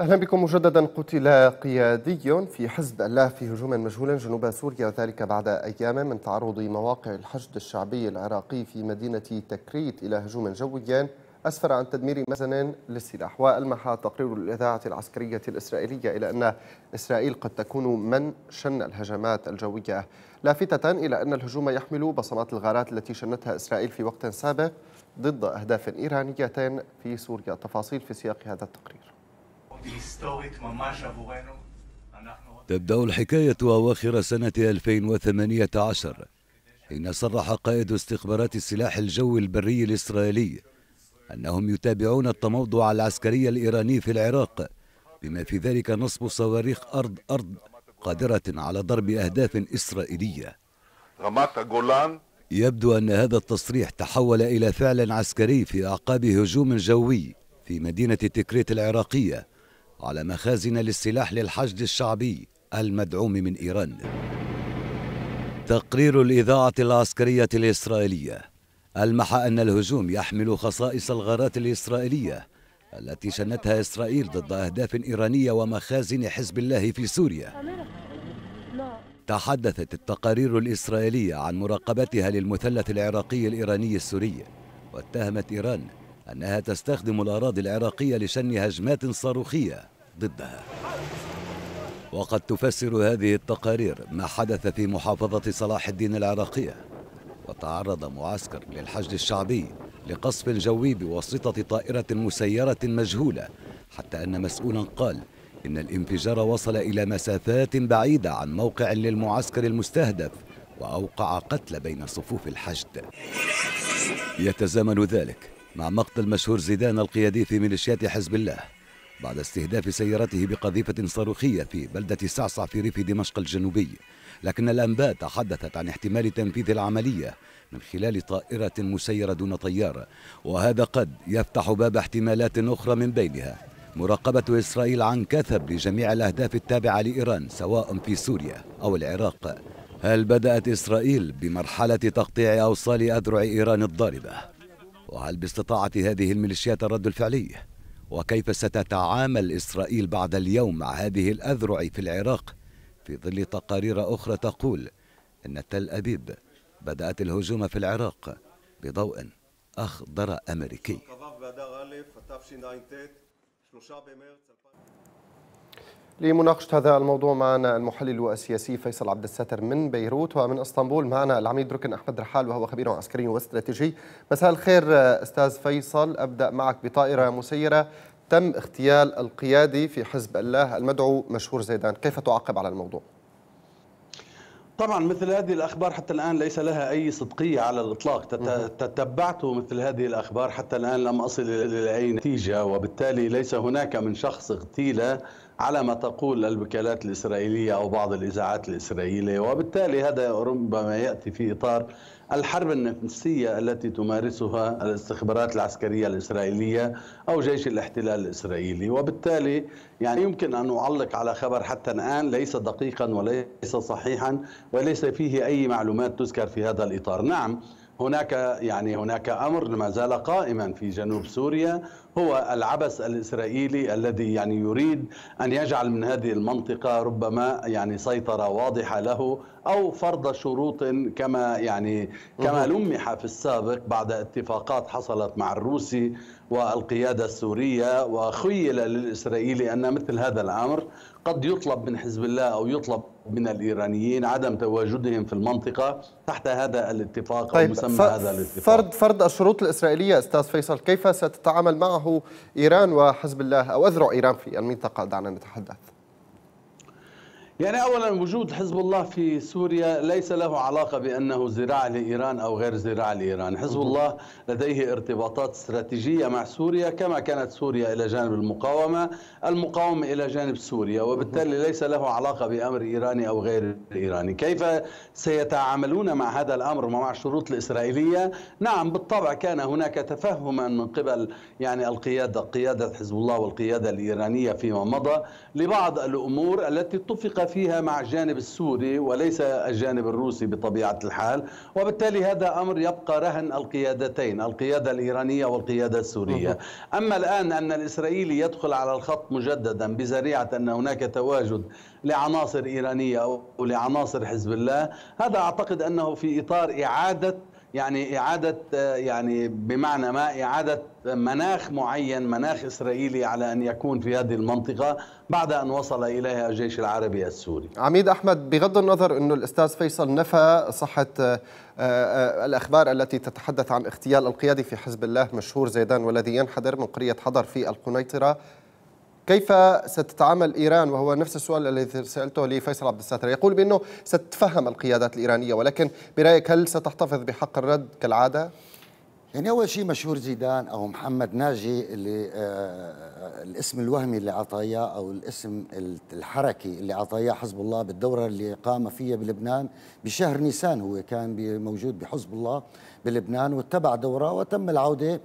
أهلا بكم مجددا. قتل قيادي في حزب الله في هجوم مجهول جنوب سوريا ذلك بعد أيام من تعرض مواقع الحشد الشعبي العراقي في مدينة تكريت إلى هجوم جوي أسفر عن تدمير مخزن للسلاح. وألمح تقرير الإذاعة العسكرية الإسرائيلية إلى أن إسرائيل قد تكون من شن الهجمات الجوية. لافتة إلى أن الهجوم يحمل بصمات الغارات التي شنتها إسرائيل في وقت سابق ضد أهداف إيرانية في سوريا. تفاصيل في سياق هذا التقرير. تبدأ الحكاية أواخر سنة 2018 حين صرح قائد استخبارات السلاح الجوي البري الإسرائيلي أنهم يتابعون التموضع العسكري الإيراني في العراق بما في ذلك نصب صواريخ أرض أرض قادرة على ضرب أهداف إسرائيلية. يبدو أن هذا التصريح تحول إلى فعل عسكري في أعقاب هجوم جوي في مدينة تكريت العراقية. على مخازن للسلاح للحشد الشعبي المدعوم من إيران. تقرير الإذاعة العسكرية الإسرائيلية. ألمح أن الهجوم يحمل خصائص الغارات الإسرائيلية التي شنتها إسرائيل ضد أهداف إيرانية ومخازن حزب الله في سوريا. تحدثت التقارير الإسرائيلية عن مراقبتها للمثلث العراقي الإيراني السوري واتهمت إيران أنها تستخدم الأراضي العراقية لشن هجمات صاروخية. ضدها. وقد تفسر هذه التقارير ما حدث في محافظة صلاح الدين العراقية وتعرض معسكر للحشد الشعبي لقصف جوي بواسطة طائرة مسيرة مجهولة حتى أن مسؤولا قال إن الانفجار وصل إلى مسافات بعيدة عن موقع للمعسكر المستهدف وأوقع قتل بين صفوف الحشد. يتزامن ذلك مع مقتل مشهور زيدان القيادي في ميليشيات حزب الله. بعد استهداف سيارته بقذيفة صاروخية في بلدة سعسع في ريف دمشق الجنوبي لكن الأنباء تحدثت عن احتمال تنفيذ العملية من خلال طائرة مسيرة دون طيار وهذا قد يفتح باب احتمالات أخرى من بينها مراقبة إسرائيل عن كثب لجميع الأهداف التابعة لإيران سواء في سوريا أو العراق هل بدأت إسرائيل بمرحلة تقطيع أوصال أذرع إيران الضاربة؟ وهل باستطاعة هذه الميليشيات الرد الفعلي؟ وكيف ستتعامل إسرائيل بعد اليوم مع هذه الأذرع في العراق؟ في ظل تقارير أخرى تقول أن تل أبيب بدأت الهجوم في العراق بضوء أخضر أمريكي. لمناقشة هذا الموضوع معنا المحلل السياسي فيصل عبد الستر من بيروت. ومن إسطنبول معنا العميد ركن أحمد رحال وهو خبير عسكري واستراتيجي. مساء الخير أستاذ فيصل. أبدأ معك بطائرة مسيرة تم اغتيال القيادي في حزب الله المدعو مشهور زيدان. كيف تعقب على الموضوع؟ طبعا مثل هذه الأخبار حتى الآن ليس لها أي صدقية على الإطلاق. تتبعت مثل هذه الأخبار حتى الآن لم أصل إلى أي نتيجة. وبالتالي ليس هناك من شخص اغتيل على ما تقول الوكالات الإسرائيلية أو بعض الإذاعات الإسرائيلية. وبالتالي هذا ربما يأتي في إطار الحرب النفسية التي تمارسها الاستخبارات العسكرية الإسرائيلية أو جيش الاحتلال الإسرائيلي. وبالتالي يعني يمكن أن أعلق على خبر حتى الآن ليس دقيقا وليس صحيحا وليس فيه أي معلومات تذكر في هذا الإطار. نعم هناك يعني هناك أمر ما زال قائما في جنوب سوريا هو العبث الإسرائيلي الذي يعني يريد أن يجعل من هذه المنطقة ربما يعني سيطرة واضحة له أو فرض شروط كما يعني كما لمح في السابق بعد اتفاقات حصلت مع الروسي والقيادة السورية وخيل للإسرائيلي أن مثل هذا الأمر قد يطلب من حزب الله أو يطلب من الإيرانيين عدم تواجدهم في المنطقة تحت هذا الاتفاق طيب أو مسمى هذا الاتفاق. فرض فرض الشروط الإسرائيلية أستاذ فيصل كيف ستتعامل معه إيران وحزب الله أو أذرع إيران في المنطقة دعنا نتحدث؟ يعني اولا وجود حزب الله في سوريا ليس له علاقة بأنه زراعه لإيران أو غير زراعه لإيران، حزب الله لديه ارتباطات استراتيجية مع سوريا كما كانت سوريا إلى جانب المقاومة، المقاومة إلى جانب سوريا، وبالتالي ليس له علاقة بأمر إيراني أو غير إيراني، كيف سيتعاملون مع هذا الأمر ومع الشروط الإسرائيلية؟ نعم بالطبع كان هناك تفهما من قبل يعني القيادة قيادة حزب الله والقيادة الإيرانية فيما مضى لبعض الأمور التي اتفق فيها مع الجانب السوري وليس الجانب الروسي بطبيعة الحال وبالتالي هذا أمر يبقى رهن القيادتين القيادة الإيرانية والقيادة السورية. أما الآن أن الإسرائيلي يدخل على الخط مجددا بذريعة أن هناك تواجد لعناصر إيرانية أو لعناصر حزب الله هذا أعتقد أنه في إطار إعادة يعني إعادة يعني بمعنى ما إعادة مناخ معين مناخ إسرائيلي على أن يكون في هذه المنطقة بعد أن وصل إليها الجيش العربي السوري. عميد أحمد بغض النظر أنه الأستاذ فيصل نفى صحة آه، آه، الأخبار التي تتحدث عن اغتيال القيادي في حزب الله مشهور زيدان والذي ينحدر من قرية حضر في القنيطرة كيف ستتعامل إيران وهو نفس السؤال الذي سألته لفيصل عبد الساتر يقول بأنه ستتفهم القيادات الإيرانية ولكن برأيك هل ستحتفظ بحق الرد كالعادة؟ يعني أول شيء مشهور زيدان أو محمد ناجي اللي آه الاسم الوهمي اللي عطاياه أو الاسم الحركي اللي عطاياه حزب الله بالدورة اللي قام فيها بلبنان بشهر نيسان هو كان موجود بحزب الله بلبنان واتبع دوره وتم العودة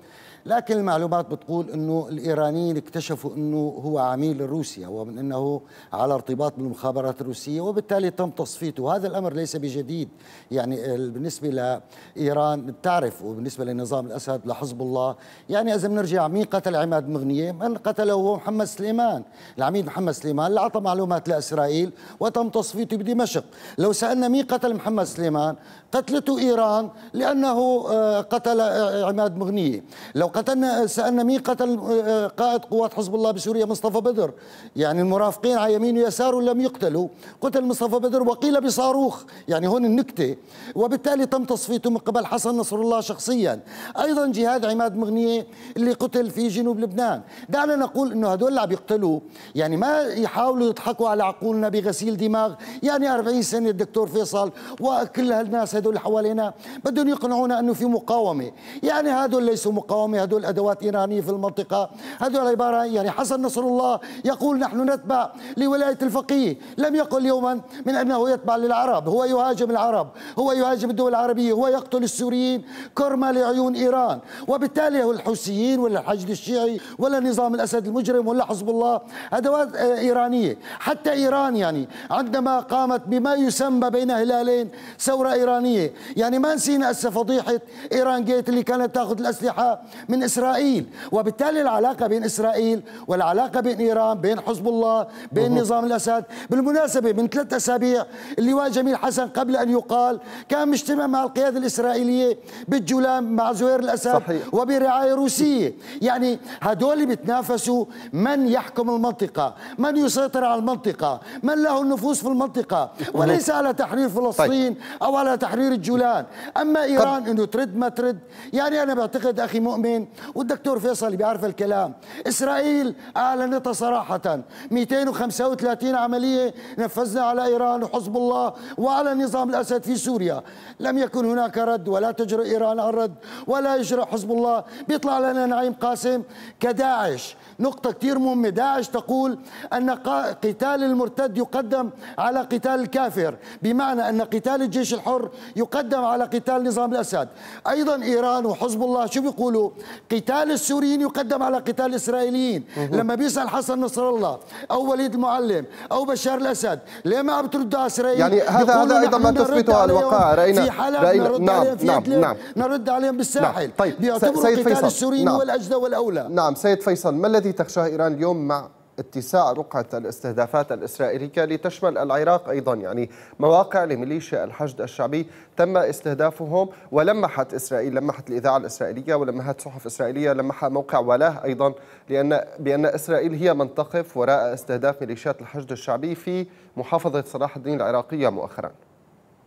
لكن المعلومات بتقول إنه الإيرانيين اكتشفوا إنه هو عميل لروسيا ومن إنه على ارتباط بالمخابرات الروسية وبالتالي تم تصفيته. وهذا الأمر ليس بجديد. يعني بالنسبة لإيران بتعرف وبالنسبة لنظام الأسد لحزب الله. يعني إذا بنرجع مين قتل عماد مغنية؟ من قتله هو محمد سليمان. العميد محمد سليمان اللي أعطى معلومات لإسرائيل وتم تصفيته بدمشق. لو سألنا مين قتل محمد سليمان قتلته إيران لأنه آه، قتل عماد مغنية. لو قتلنا سألنا مين قتل آه، قائد قوات حزب الله بسوريا مصطفى بدر. يعني المرافقين على يمين ويسار لم يقتلوا. قتل مصطفى بدر وقيل بصاروخ. يعني هون النكتة. وبالتالي تم تصفيته من قبل حسن نصر الله شخصيا. أيضا جهاد عماد مغنية اللي قتل في جنوب لبنان. دعنا نقول إنه هدول اللي عم يقتلوا يعني ما يحاولوا يضحكوا على عقولنا بغسيل دماغ. يعني 40 سنة الدكتور فيصل وكل هالناس هدول حوالينا بدهم يقنعونا إنه في مقاومة. يعني هدول ليسوا مقاومة. هدول أدوات إيرانية في المنطقة. هدول عبارة يعني حسن نصر الله يقول نحن نتبع لولاية الفقيه. لم يقل يوما من أنه يتبع للعرب. هو يهاجم العرب. هو يهاجم الدول العربية. هو يقتل السوريين كرمة لعيون إيران. وبالتالي هو الحوثيين ولا الحشد الشيعي ولا نظام الأسد المجرم ولا حزب الله. أدوات آه، إيرانية. حتى إيران يعني عندما قامت بما يسمى بين هلالين ثورة إيرانية. يعني ما نسينا هسه فضيحة إيران جيت اللي كانت تأخذ الأسلحة من إسرائيل. وبالتالي العلاقة بين إسرائيل والعلاقة بين إيران بين حزب الله بين نظام الأسد. بالمناسبة من ثلاث أسابيع اللواء جميل حسن قبل أن يقال كان مجتمع مع القيادة الإسرائيلية بالجولان مع زهير الأسد صحيح. وبرعاية روسية. يعني هدول بيتنافسوا من يحكم المنطقة من يسيطر على المنطقة من له النفوذ في المنطقة. وليس على تحرير فلسطين طيب. أو على تحرير الجولان. أما إيران إنه ترد ما ترد. يعني أنا بعتقد أخي مؤمن والدكتور فيصل بيعرف الكلام. إسرائيل أعلنت صراحة. 235 عملية نفذنا على إيران وحزب الله وعلى نظام الأسد في سوريا. لم يكن هناك رد ولا تجرؤ إيران على الرد ولا يجرؤ حزب الله. بيطلع لنا نعيم قاسم كداعش. نقطة كثير مهمة. داعش تقول أن قتال المرتد يقدم على قتال الكافر. بمعنى أن قتال الجيش الحر يقدم على قتال نظام الأسد. أيضا إيران وحزب الله شو بيقولوا؟ قتال السوريين يقدم على قتال الإسرائيليين. لما بيسأل حسن نصر الله أو وليد المعلم أو بشار الأسد ليه ما عم تردوا على إسرائيل يعني هذا هذا أيضا ما تثبته الوقائع رأينا في حلب رأينا نرد نعم عليهم في نعم نعم. نرد عليهم بالساحل. نعم. طيب بيعتبروا قتال فيصل. السوريين نعم. هو الأجدى والأولى. نعم سيد فيصل ما الذي تخشاه إيران اليوم مع اتساع رقعة الاستهدافات الإسرائيلية لتشمل العراق أيضا. يعني مواقع لميليشيا الحشد الشعبي تم استهدافهم ولمحت إسرائيل لمحت الإذاعة الإسرائيلية ولمحت صحف إسرائيلية لمح موقع ولاه أيضا لأن بأن إسرائيل هي من تقف وراء استهداف ميليشيات الحشد الشعبي في محافظة صلاح الدين العراقية مؤخرا.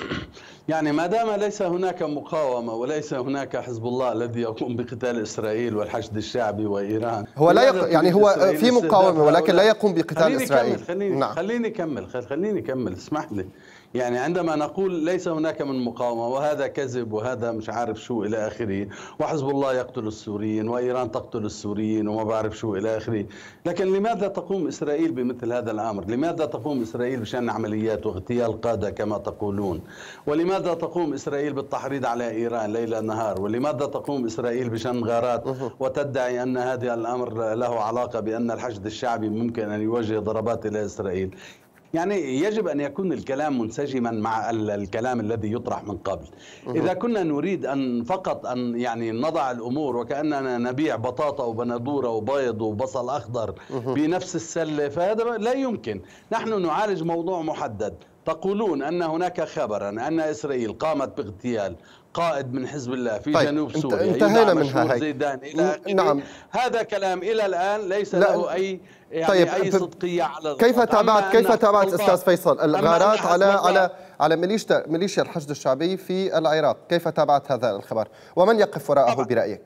يعني ما دام ليس هناك مقاومة وليس هناك حزب الله الذي يقوم بقتال إسرائيل والحشد الشعبي وإيران هو لا يق... يعني هو في مقاومة ولكن لا يقوم بقتال خليني إسرائيل. كمل خليني, نعم. خليني كمل خليني كمل اسمح لي. يعني عندما نقول ليس هناك من مقاومة وهذا كذب وهذا مش عارف شو إلى آخره وحزب الله يقتل السوريين وإيران تقتل السوريين وما بعرف شو إلى آخره. لكن لماذا تقوم إسرائيل بمثل هذا الأمر؟ لماذا تقوم إسرائيل بشأن عمليات واغتيال قادة كما تقولون؟ ولماذا تقوم إسرائيل بالتحريض على إيران ليل نهار؟ ولماذا تقوم إسرائيل بشأن غارات؟ وتدعي أن هذا الأمر له علاقة بأن الحشد الشعبي ممكن أن يوجه ضربات إلى إسرائيل. يعني يجب أن يكون الكلام منسجما مع الكلام الذي يطرح من قبل. إذا كنا نريد أن فقط أن يعني نضع الأمور وكأننا نبيع بطاطا وبندورة وبيض وبصل أخضر بنفس السلة فهذا لا يمكن. نحن نعالج موضوع محدد. تقولون أن هناك خبرا أن إسرائيل قامت باغتيال قائد من حزب الله في طيب جنوب سوريا. انتهينا منها هي زيدان إلى نعم. هذا كلام إلى الآن ليس لا له أي يعني طيب أي صدقية على كيف تابعت كيف تابعت أستاذ فيصل؟ الغارات على على على ميليشيا ميليشيا الحشد الشعبي في العراق. كيف تابعت هذا الخبر؟ ومن يقف وراءه برأيك؟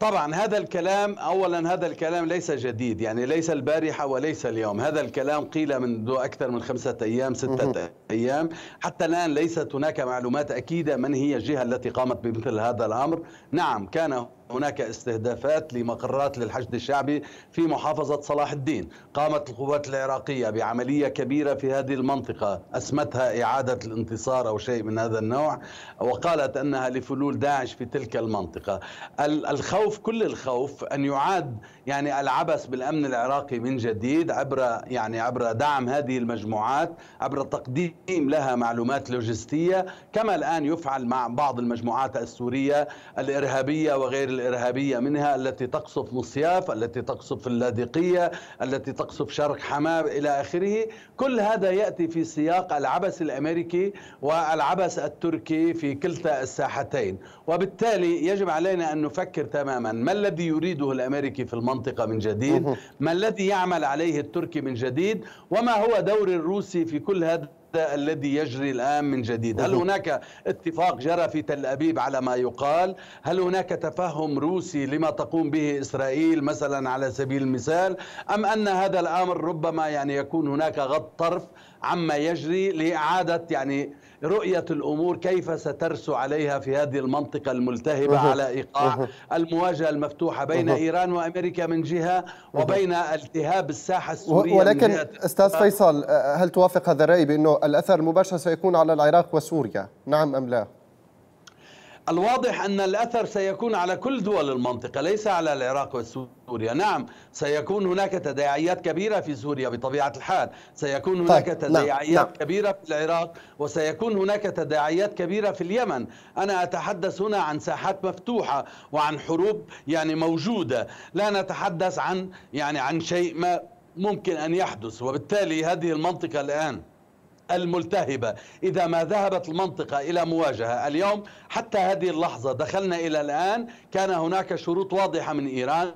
طبعا هذا الكلام اولا هذا الكلام ليس جديد يعني ليس البارحة وليس اليوم. هذا الكلام قيل منذ أكثر من خمسة أيام ستة أيام. حتى الآن ليست هناك معلومات أكيدة من هي الجهة التي قامت بمثل هذا الأمر. نعم كان هناك استهدافات لمقرات للحشد الشعبي في محافظة صلاح الدين. قامت القوات العراقية بعملية كبيرة في هذه المنطقة. أسمتها إعادة الانتصار أو شيء من هذا النوع وقالت أنها لفلول داعش في تلك المنطقة. الخوف كل الخوف أن يعاد يعني العبث بالأمن العراقي من جديد عبر يعني عبر دعم هذه المجموعات عبر تقديم لها معلومات لوجستية كما الآن يفعل مع بعض المجموعات السورية الإرهابية وغير الإرهابية منها التي تقصف مصياف التي تقصف اللاذقية التي تقصف شرق حماه إلى آخره. كل هذا يأتي في سياق العبث الأمريكي والعبث التركي في كلتا الساحتين. وبالتالي يجب علينا أن نفكر تماما. ما الذي يريده الأمريكي في المنطقة من جديد؟ ما الذي يعمل عليه التركي من جديد؟ وما هو دور الروسي في كل هذا؟ الذي يجري الآن من جديد. هل هناك اتفاق جرى في تل أبيب على ما يقال؟ هل هناك تفهم روسي لما تقوم به إسرائيل مثلا على سبيل المثال؟ أم أن هذا الأمر ربما يعني يكون هناك غض طرف عما يجري لإعادة يعني رؤية الأمور كيف سترسو عليها في هذه المنطقة الملتهبة على إيقاع المواجهة المفتوحة بين إيران وأمريكا من جهة وبين التهاب الساحة السورية ولكن من جهة أستاذ فيصل هل توافق هذا الرأي بأنه الأثر المباشر سيكون على العراق وسوريا؟ نعم أم لا؟ الواضح أن الأثر سيكون على كل دول المنطقة ليس على العراق وسوريا نعم سيكون هناك تداعيات كبيرة في سوريا بطبيعة الحال سيكون هناك طيب. تداعيات نعم. كبيرة في العراق وسيكون هناك تداعيات كبيرة في اليمن أنا أتحدث هنا عن ساحات مفتوحة وعن حروب يعني موجودة لا نتحدث عن يعني عن شيء ما ممكن أن يحدث وبالتالي هذه المنطقة الآن الملتهبة إذا ما ذهبت المنطقة إلى مواجهة اليوم حتى هذه اللحظة دخلنا إلى الآن كان هناك شروط واضحة من إيران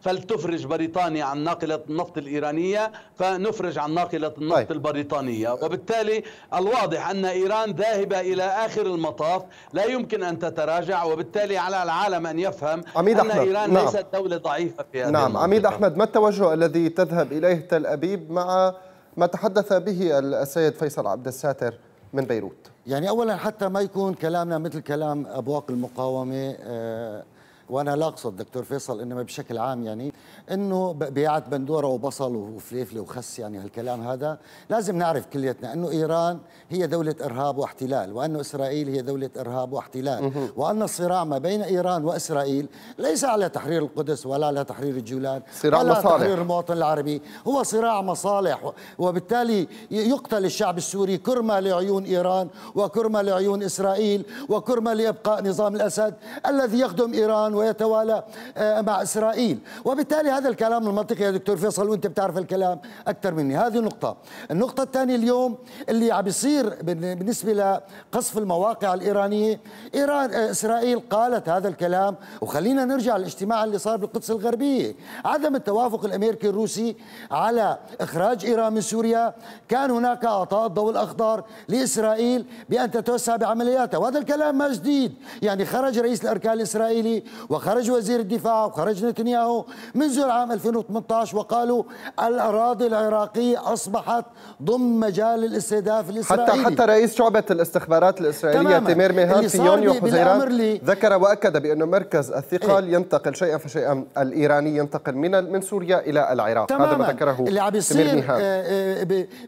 فلتفرج بريطانيا عن ناقلة النفط الإيرانية فنفرج عن ناقلة النفط طيب. البريطانية وبالتالي الواضح أن إيران ذاهبة إلى آخر المطاف لا يمكن أن تتراجع وبالتالي على العالم أن يفهم عميد أن أحمد. إيران نعم. ليست دولة ضعيفة في هذه نعم المنطقة. عميد أحمد ما التوجه الذي تذهب إليه تل أبيب مع ما تحدث به السيد فيصل عبد الساتر من بيروت. يعني اولا حتى ما يكون كلامنا مثل كلام أبواق المقاومة آه وأنا لا أقصد دكتور فيصل إنما بشكل عام يعني إنه بيعت بندورة وبصل وفليفلة وخس يعني هالكلام هذا. لازم نعرف كليتنا إنه إيران هي دولة إرهاب واحتلال وإنه إسرائيل هي دولة إرهاب واحتلال. وأن الصراع ما بين إيران وإسرائيل ليس على تحرير القدس ولا على تحرير الجولان صراع ولا مصالح. تحرير المواطن العربي. هو صراع مصالح وبالتالي يقتل الشعب السوري كرمة لعيون إيران وكرمة لعيون إسرائيل وكرمة لإبقاء نظام الأسد الذي يخدم إيران ويتوالى مع إسرائيل. وبالتالي هذا الكلام المنطقي يا دكتور فيصل وأنت بتعرف الكلام أكثر مني. هذه نقطة. النقطة الثانية اليوم اللي عم بيصير بالنسبة لقصف المواقع الإيرانية. إيران إسرائيل قالت هذا الكلام وخلينا نرجع للاجتماع اللي صار بالقدس الغربية. عدم التوافق الأمريكي الروسي على إخراج إيران من سوريا. كان هناك أعطاء الضوء الأخضر لإسرائيل بأن تتوسع بعملياتها. وهذا الكلام ما جديد. يعني خرج رئيس الأركان الإسرائيلي وخرج وزير الدفاع وخرج نتنياهو منذ العام 2018 وقالوا الأراضي العراقية أصبحت ضمن مجال الاستهداف الإسرائيلي. حتى حتى رئيس شعبة الاستخبارات الإسرائيلية تيمير ميهان في يونيو حزيران ذكر وأكد بانه مركز الثقل إيه؟ ينتقل شيئا فشيئا. الإيراني ينتقل من من سوريا إلى العراق. تماما. هذا ما ذكره اللي عم بيصير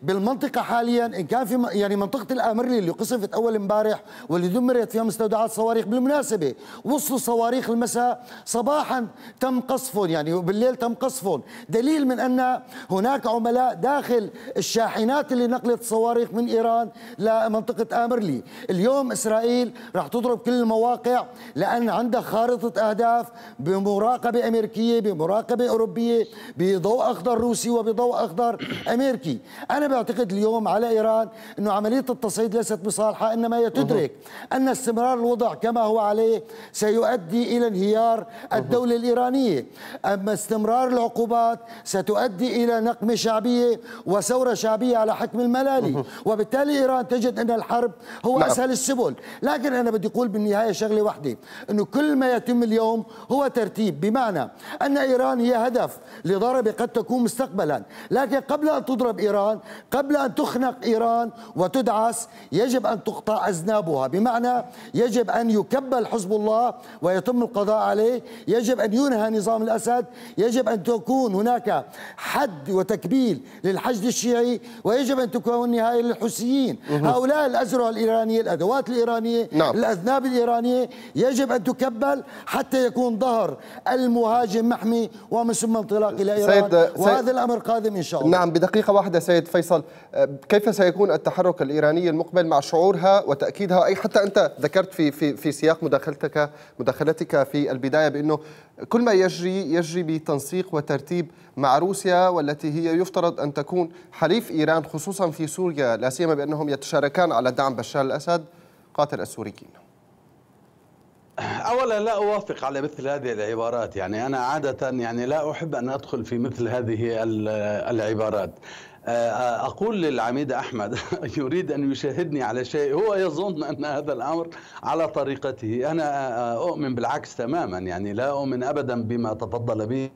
بالمنطقة حاليا إن كان في يعني منطقة الامرلي اللي قصفت أول امبارح واللي دمرت فيها مستودعات صواريخ بالمناسبة وصلوا صواريخ المس المساء صباحا تم قصفهم يعني وبالليل تم قصفهم. دليل من أن هناك عملاء داخل الشاحنات اللي نقلت الصواريخ من إيران لمنطقة آمرلي. اليوم إسرائيل راح تضرب كل المواقع لأن عندها خارطة أهداف بمراقبة أمريكية بمراقبة أوروبية بضوء أخضر روسي وبضوء أخضر أمريكي. أنا بعتقد اليوم على إيران أنه عملية التصعيد ليست بصالحة إنما هي تدرك أن استمرار الوضع كما هو عليه سيؤدي إلى انهيار الدولة الإيرانية أما استمرار العقوبات ستؤدي إلى نقمة شعبية وثورة شعبية على حكم الملالي. وبالتالي إيران تجد أن الحرب هو نعم. أسهل السبل. لكن أنا بدي أقول بالنهاية شغلة واحدة أنه كل ما يتم اليوم هو ترتيب. بمعنى أن إيران هي هدف لضربة قد تكون مستقبلا. لكن قبل أن تضرب إيران قبل أن تخنق إيران وتدعس يجب أن تقطع أذنابها. بمعنى يجب أن يكبل حزب الله ويتم القضاء عليه يجب أن ينهى نظام الأسد يجب أن تكون هناك حد وتكبيل للحشد الشيعي ويجب أن تكون نهاية للحوثيين. هؤلاء الأزرع الإيرانية الأدوات الإيرانية نعم. الأذناب الإيرانية يجب أن تكبل حتى يكون ظهر المهاجم محمي ومن ثم انطلاق إلى إيران. سيد وهذا سيد الأمر قادم إن شاء الله. نعم بدقيقة واحدة سيد فيصل. كيف سيكون التحرك الإيراني المقبل مع شعورها وتأكيدها؟ أي حتى أنت ذكرت في في في سياق مداخلتك مداخلتك في البداية بأنه كل ما يجري يجري بتنسيق وترتيب مع روسيا والتي هي يفترض أن تكون حليف إيران خصوصا في سوريا لا سيما بأنهم يتشاركان على دعم بشار الأسد قاتل السوريين. اولا لا أوافق على مثل هذه العبارات. يعني أنا عادة يعني لا أحب أن أدخل في مثل هذه العبارات. أقول للعميد أحمد يريد أن يشاهدني على شيء هو يظن أن هذا الأمر على طريقته. أنا آه، أؤمن بالعكس تماما يعني لا أؤمن أبدا بما تفضل به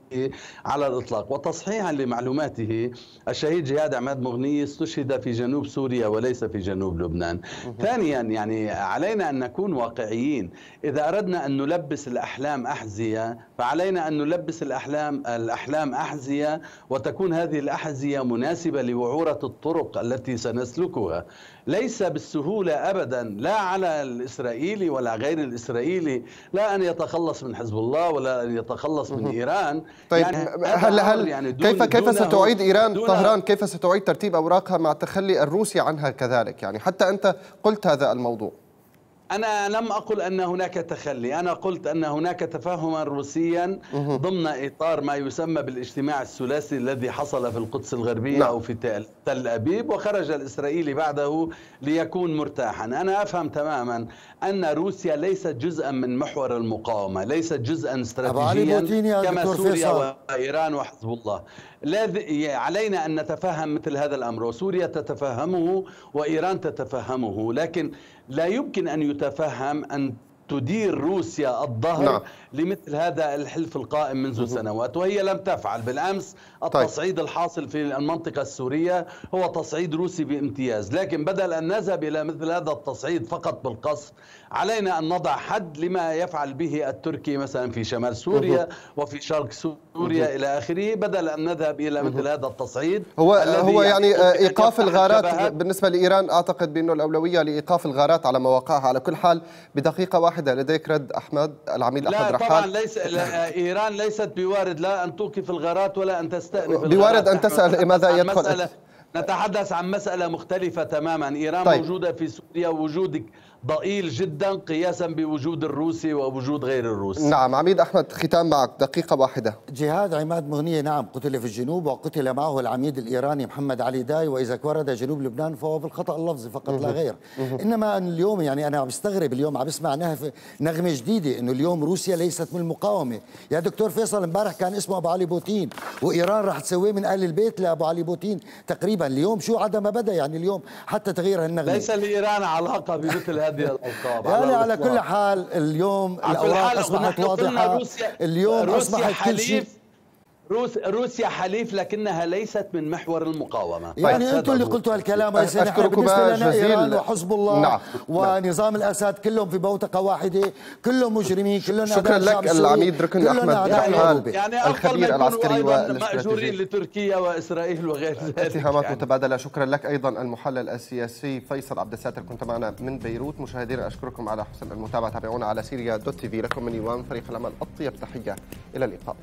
على الإطلاق. وتصحيحا لمعلوماته الشهيد جهاد عماد مغني استشهد في جنوب سوريا وليس في جنوب لبنان. ثانيا يعني علينا أن نكون واقعيين. إذا أردنا أن نلبس الأحلام أحذية فعلينا أن نلبس الأحلام الأحلام أحذية وتكون هذه الأحذية مناسبة بالنسبة لوعورة الطرق التي سنسلكها. ليس بالسهولة أبدا لا على الإسرائيلي ولا غير الإسرائيلي لا أن يتخلص من حزب الله ولا أن يتخلص من إيران. طيب يعني هل هل يعني دون كيف كيف ستعيد إيران؟ طهران كيف ستعيد ترتيب أوراقها مع تخلي الروسي عنها كذلك؟ يعني حتى أنت قلت هذا الموضوع. أنا لم أقل أن هناك تخلي. أنا قلت أن هناك تفاهما روسيا ضمن إطار ما يسمى بالاجتماع الثلاثي الذي حصل في القدس الغربية نعم. أو في تل أبيب وخرج الإسرائيلي بعده ليكون مرتاحا. أنا أفهم تماما أن روسيا ليست جزءا من محور المقاومة ليست جزءا استراتيجيا كما سوريا وإيران وحزب الله. علينا أن نتفهم مثل هذا الأمر وسوريا تتفهمه وإيران تتفهمه لكن لا يمكن أن يتفهم أن تدير روسيا الظهر نعم. لمثل هذا الحلف القائم منذ سنوات وهي لم تفعل. بالأمس طيب. التصعيد. الحاصل في المنطقة السورية هو تصعيد روسي بامتياز. لكن بدل أن نذهب إلى مثل هذا التصعيد فقط بالقصف علينا أن نضع حد لما يفعل به التركي مثلا في شمال سوريا وفي شرق سوريا إلى آخره بدل أن نذهب إلى مثل هذا التصعيد هو هو يعني إيقاف الغارات بالنسبة لإيران أعتقد بأنه الأولوية لإيقاف الغارات على مواقعها. على كل حال بدقيقة واحدة. لديك رد أحمد العميد أحمد رحال طبعا ليس إيران ليست بوارد لا أن توقف الغارات ولا أن تستأنف بوارد أن تسأل لماذا يدخل نتحدث عن مسألة مختلفة تماما. إيران طيب. موجودة في سوريا وجودك ضئيل جدا قياسا بوجود الروسي ووجود غير الروسي. نعم عميد أحمد ختام معك دقيقة واحدة. جهاد عماد مغنية نعم قتل في الجنوب وقتل معه العميد الإيراني محمد علي داي وإذا ورد جنوب لبنان فهو بالخطأ اللفظي فقط لا غير. إنما اليوم يعني أنا عم بستغرب اليوم عم بسمع نغمة جديدة إنه اليوم روسيا ليست من المقاومة. يا دكتور فيصل امبارح كان اسمه أبو علي بوتين وإيران راح تسويه من أهل البيت لأبو علي بوتين. تقريبا اليوم شو عدم بدأ؟ يعني اليوم حتى تغيير هالنغمة. ليس لإيران علاقة بمثل هذه الألقاب يعني على كل حال اليوم الأوراق أصبحت واضحة اليوم أصبحت كل شيء روس روسيا حليف لكنها ليست من محور المقاومة يعني طيب. أنتم اللي قلتوا هالكلام يا سيدي أشكركم بالنسبة لنا. إيران وحزب الله نعم. ونظام الأسد كلهم في بوتقة واحدة كلهم مجرمين كلهم شكراً لك العميد ركن إرحال. العروبة. يعني الخبير العسكري. مأجورين لتركيا وإسرائيل وغير ذلك اتهامات يعني. متبادلة شكرا لك أيضا المحلل السياسي فيصل عبد الساتر كنت معنا من بيروت مشاهدينا أشكركم على حسن المتابعة تابعونا على سيريا dot TV لكم من يوان فريق العمل الطيب تحية إلى اللقاء